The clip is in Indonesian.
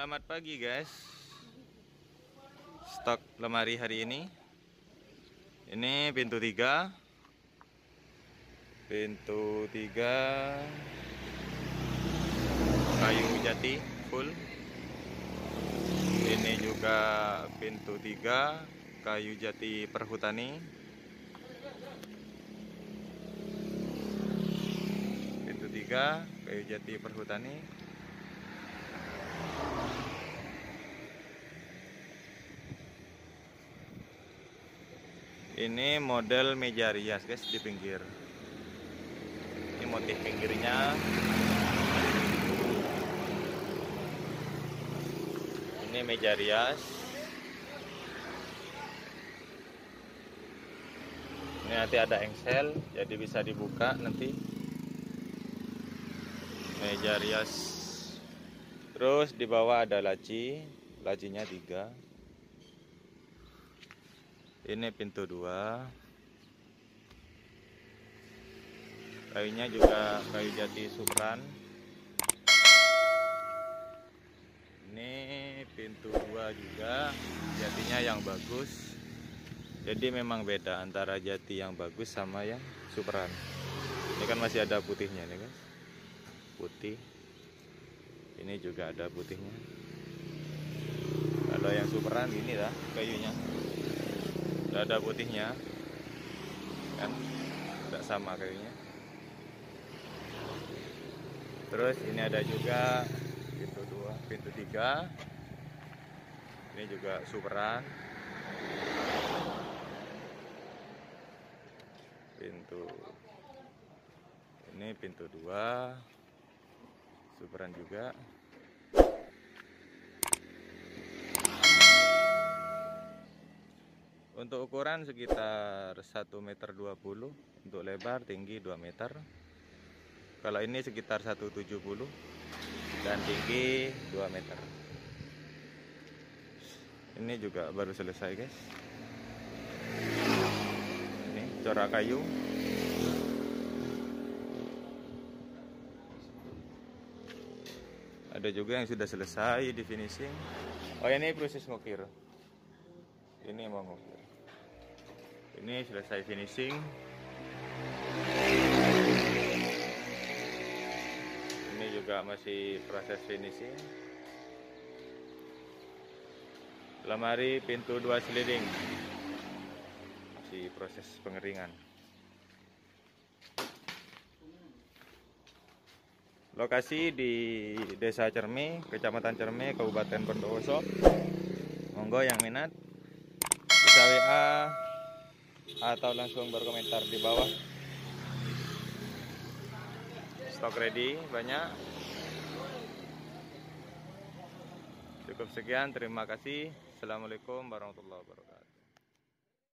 Selamat pagi guys. Stok lemari hari ini. Ini pintu 3 Pintu 3 Kayu jati full. Ini juga pintu 3 Kayu jati perhutani. Pintu 3 Kayu jati perhutani Ini model meja rias guys di pinggir. Ini motif pinggirnya. Ini meja rias. Ini nanti ada engsel, jadi bisa dibuka nanti. Meja rias. Terus di bawah ada laci, lacinya tiga ini pintu dua. Kayunya juga kayu jati supran ini pintu dua juga jatinya yang bagus. Jadi memang beda antara jati yang bagus sama yang supran ini kan masih ada putihnya nih guys. Putih. Ini juga ada putihnya. Kalau yang superan ini lah kayunya ada putihnya. Kan? Tidak sama kayaknya. Terus ini ada juga pintu dua pintu tiga. Ini juga superan. Pintu ini pintu dua. Superan juga Untuk ukuran sekitar 1 meter 20 Untuk lebar tinggi 2 meter. Kalau ini sekitar 170 Dan tinggi 2 meter. Ini juga baru selesai guys. Ini corak kayu. Ada juga yang sudah selesai di finishing. Oh ini proses ngukir. Ini mau ngukir ini selesai finishing. Ini juga masih proses finishing. Lemari pintu dua sliding masih proses pengeringan. Lokasi di desa Cermi kecamatan Cermi Kabupaten Bondowoso monggo yang minat. Bisa WA atau langsung berkomentar di bawah. Stok ready banyak. Cukup sekian terima kasih. Assalamualaikum warahmatullahi wabarakatuh